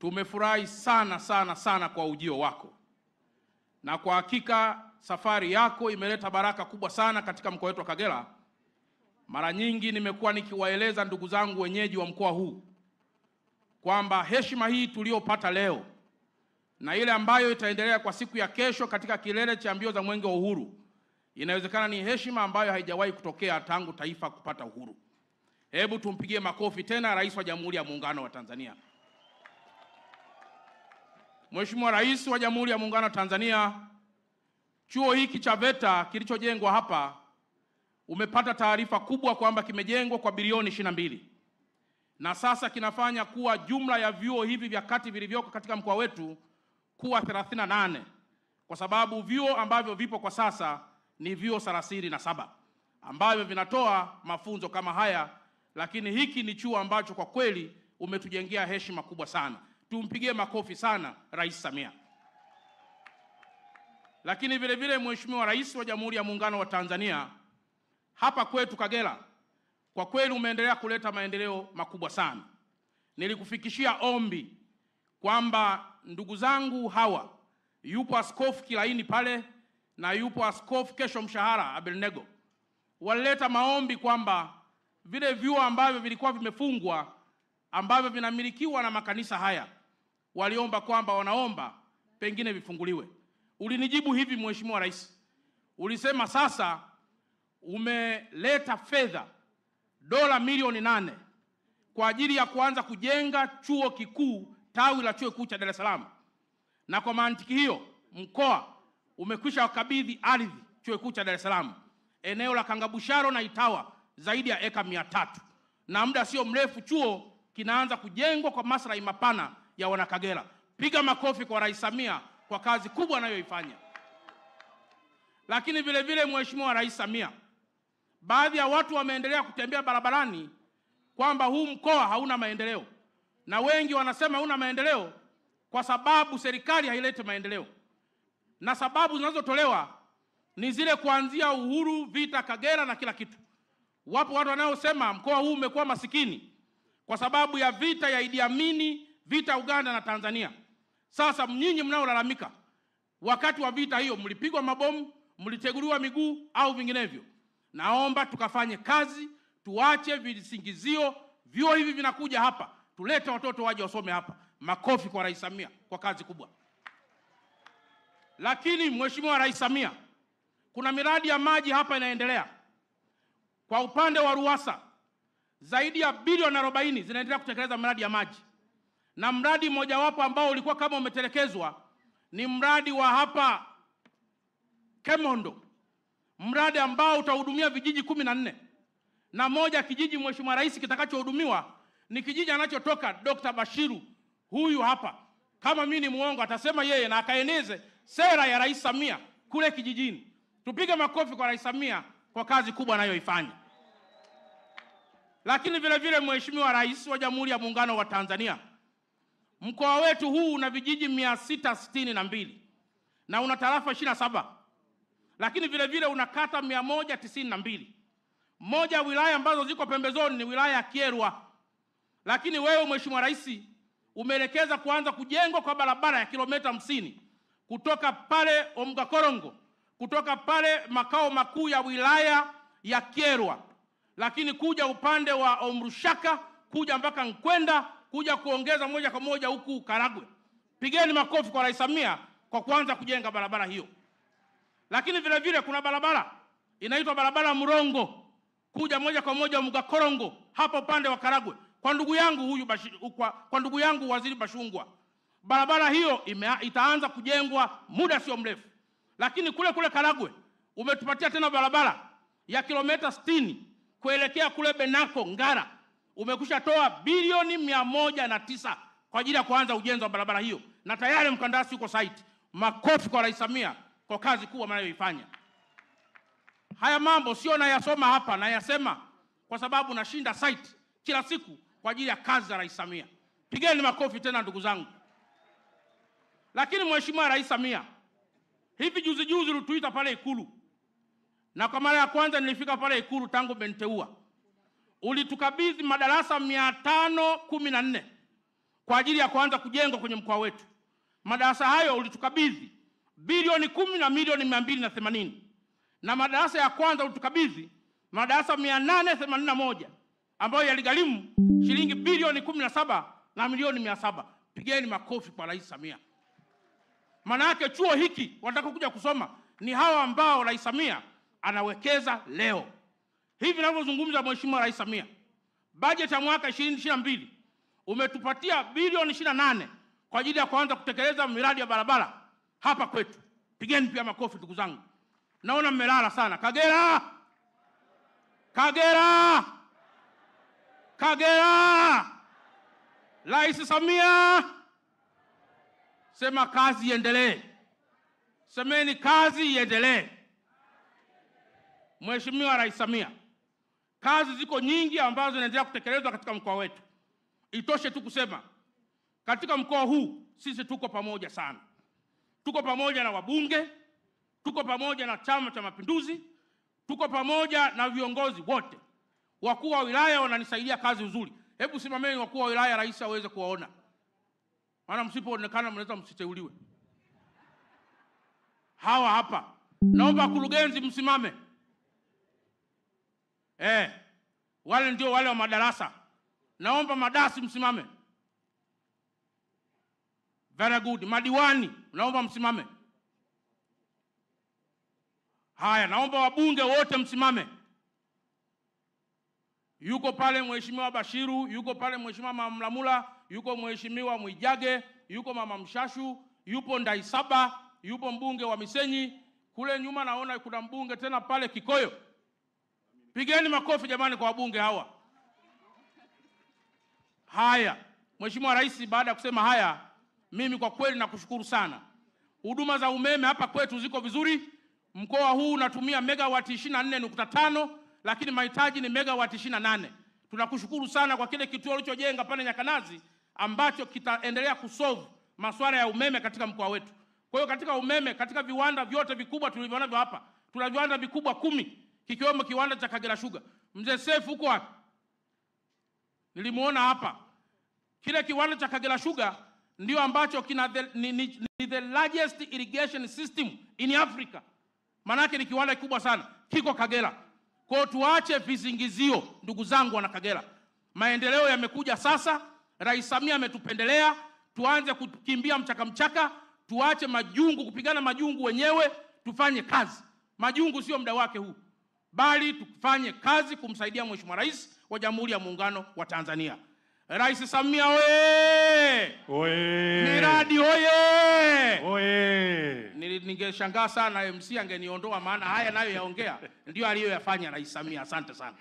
tumefurahi sana sana sana kwa ujio wako, na kwa hakika safari yako imeleta baraka kubwa sana katika mkoa wetu wa Kagera. Mara nyingi nimekuwa nikiwaeleza ndugu zangu wenyeji wa mkoa huu kwamba heshima hii tuliyopata leo na ile ambayo itaendelea kwa siku ya kesho katika kilele cha mbio za Mwenge wa Uhuru inawezekana ni heshima ambayo haijawahi kutokea tangu taifa kupata uhuru. Hebu tumpigie makofi tena Rais wa Jamhuri ya Muungano wa Tanzania. Mheshimiwa Rais wa Jamhuri ya Muungano wa Tanzania, chuo hiki cha VETA kilichojengwa hapa umepata taarifa kubwa kwamba kimejengwa kwa bilioni ishirini na mbili na sasa kinafanya kuwa jumla ya vyuo hivi vya kati vilivyoko katika mkoa wetu kuwa 38 kwa sababu vyuo ambavyo vipo kwa sasa ni vyuo thelathini na saba ambavyo vinatoa mafunzo kama haya, lakini hiki ni chuo ambacho kwa kweli umetujengea heshima kubwa sana. Tumpigie makofi sana Rais Samia. Lakini vile vile Mheshimiwa Rais wa Jamhuri ya Muungano wa Tanzania, hapa kwetu Kagera kwa kweli umeendelea kuleta maendeleo makubwa sana. Nilikufikishia ombi kwamba ndugu zangu hawa, yupo Askofu Kilaini pale na yupo Askofu Kesho Mshahara Abelnego, walileta maombi kwamba vile vyuo ambavyo vilikuwa vimefungwa ambavyo vinamilikiwa na makanisa haya, waliomba kwamba wanaomba pengine vifunguliwe. Ulinijibu hivi Mheshimiwa Rais, ulisema sasa umeleta fedha dola milioni nane kwa ajili ya kuanza kujenga chuo kikuu tawi la chuo kikuu cha Dar es Salaam, na kwa mantiki hiyo mkoa umekwisha wakabidhi ardhi chuo kikuu cha Dar es Salaam. Eneo la Kangabusharo na Itawa zaidi ya eka mia tatu. Na muda sio mrefu chuo kinaanza kujengwa kwa maslahi mapana ya Wanakagera. Piga makofi kwa Rais Samia kwa kazi kubwa anayoifanya. Lakini vile vile Mheshimiwa Rais Samia, baadhi ya watu wameendelea kutembea barabarani kwamba huu mkoa hauna maendeleo, na wengi wanasema hauna maendeleo kwa sababu serikali haileti maendeleo, na sababu zinazotolewa ni zile kuanzia uhuru, vita, Kagera na kila kitu. Wapo watu wanaosema mkoa huu umekuwa masikini kwa sababu ya vita ya Idi Amin, vita Uganda na Tanzania. Sasa nyinyi mnaolalamika, wakati wa vita hiyo mlipigwa mabomu, mliteguliwa miguu au vinginevyo? Naomba tukafanye kazi, tuache visingizio. Vyuo hivi vinakuja hapa, tulete watoto waje wasome hapa. Makofi kwa Rais Samia kwa kazi kubwa. Lakini Mheshimiwa Rais Samia, kuna miradi ya maji hapa inaendelea. Kwa upande wa RUWASA zaidi ya bilioni arobaini zinaendelea kutekeleza miradi ya maji, na mradi mmojawapo ambao ulikuwa kama umetelekezwa ni mradi wa hapa Kemondo, mradi ambao utahudumia vijiji kumi na nne na moja kijiji Mheshimiwa Rais kitakachohudumiwa ni kijiji anachotoka Dr. Bashiru huyu hapa. Kama mimi ni muongo atasema yeye na akaeneze sera ya Rais Samia kule kijijini. Tupige makofi kwa Rais Samia kwa kazi kubwa anayoifanya. Lakini vile vile Mheshimiwa Rais wa Jamhuri ya Muungano wa Tanzania, mkoa wetu huu una vijiji mia sita sitini na mbili na una tarafa ishirini na saba lakini vile vile una kata mia moja tisini na mbili moja ya wilaya ambazo ziko pembezoni ni wilaya ya Kyerwa. Lakini wewe Mheshimiwa Rais umeelekeza kuanza kujengwa kwa barabara ya kilomita hamsini kutoka pale Omgakorongo, kutoka pale makao makuu ya wilaya ya Kyerwa, lakini kuja upande wa Omrushaka, kuja mpaka Nkwenda, kuja kuongeza moja kwa moja huku Karagwe. Pigeni makofi kwa Rais Samia kwa kuanza kujenga barabara hiyo. Lakini vile vile kuna barabara inaitwa barabara Mrongo kuja moja kwa moja Mgakorongo hapo upande wa Karagwe kwa ndugu yangu huyu Bashi, kwa, kwa ndugu yangu Waziri Bashungwa. Barabara hiyo ime, itaanza kujengwa muda sio mrefu. Lakini kule kule Karagwe umetupatia tena barabara ya kilomita sitini kuelekea kule Benako Ngara, umekusha toa bilioni mia moja na tisa kwa ajili ya kuanza ujenzi wa barabara hiyo, na tayari mkandarasi yuko site. Makofi kwa Rais Samia kwa kazi kubwa mnayoifanya. Haya mambo sio nayasoma hapa, nayasema kwa sababu nashinda site kila siku kwa ajili ya kazi za Rais Samia. Pigeni makofi tena ndugu zangu. Lakini Mheshimiwa Rais Samia, hivi juzi juzi ulituita pale Ikulu, na kwa mara ya kwanza nilifika pale Ikulu tangu benteua, ulitukabidhi madarasa mia tano kumi na nne kwa ajili ya kuanza kujengwa kwenye mkoa wetu. Madarasa hayo ulitukabidhi bilioni kumi na milioni mia mbili na themanini na madarasa ya kwanza ulitukabidhi madarasa mia nane themanini na moja ambayo yaligharimu shilingi bilioni kumi na saba na milioni mia saba. Pigeni makofi kwa Rais Samia. Maana yake chuo hiki wanataka kuja kusoma ni hawa ambao Rais Samia anawekeza leo hivi ninavyozungumza. Mheshimiwa Rais Samia, bajeti ya mwaka 2022 umetupatia bilioni 28 kwa ajili ya kuanza kutekeleza miradi ya barabara hapa kwetu. Pigeni pia makofi ndugu zangu, naona mmelala sana. Kagera, Kagera, Kagera, Rais Samia, sema kazi iendelee. Semeni kazi iendelee. Mheshimiwa Rais Samia, kazi ziko nyingi ambazo zinaendelea kutekelezwa katika mkoa wetu. Itoshe tu kusema katika mkoa huu sisi tuko pamoja sana, tuko pamoja na wabunge, tuko pamoja na Chama cha Mapinduzi, tuko pamoja na viongozi wote. Wakuu wa wilaya wananisaidia kazi nzuri. Hebu simameni wakuu wa wilaya, rais aweze kuwaona, maana msipoonekana mnaweza msiteuliwe. Hawa hapa, naomba wakurugenzi msimame. Eh, wale ndio wale wa madarasa. Naomba madasi msimame. Very good. Madiwani naomba msimame. Haya, naomba wabunge wote msimame. Yuko pale Mheshimiwa Bashiru, yuko pale Mheshimiwa Mamlamula, Mlamula, yuko Mheshimiwa Mwijage, yuko Mama Mshashu, yupo Ndaisaba, yupo mbunge wa Misenyi. Kule nyuma naona kuna mbunge tena pale Kikoyo. Pigeni makofi jamani kwa wabunge hawa. Haya, Mheshimiwa Rais, baada ya kusema haya, mimi kwa kweli nakushukuru sana. Huduma za umeme hapa kwetu ziko vizuri. Mkoa huu unatumia megawati 24.5 lakini mahitaji ni megawati 28. Tunakushukuru sana kwa kile kituo ulichojenga pale Nyakanazi ambacho kitaendelea kusolve masuala ya umeme katika mkoa wetu. Kwa hiyo katika umeme, katika viwanda vyote vikubwa tulivyonavyo hapa, tuna viwanda vikubwa kumi kikiwemo kiwanda cha Kagera Sugar. Mzee Sefu huko wapi? Nilimuona hapa. Kile kiwanda cha Kagera Sugar ndio ambacho kina the, ni, ni, ni the largest irrigation system in Africa. Maanake ni kiwanda kikubwa sana, kiko Kagera. Kwa tuache vizingizio ndugu zangu wana Kagera. Maendeleo yamekuja sasa, Rais Samia ametupendelea, tuanze kukimbia mchaka mchaka, tuache majungu, kupigana majungu wenyewe, tufanye kazi. Majungu sio muda wake huu, bali tufanye kazi kumsaidia Mheshimiwa Rais wa Jamhuri ya Muungano wa Tanzania. Rais Samia oye! Oye! Miradi oye! Oye! Ningeshangaa sana MC angeniondoa, maana haya nayo yaongea ndio aliyoyafanya Rais Samia. Asante sana.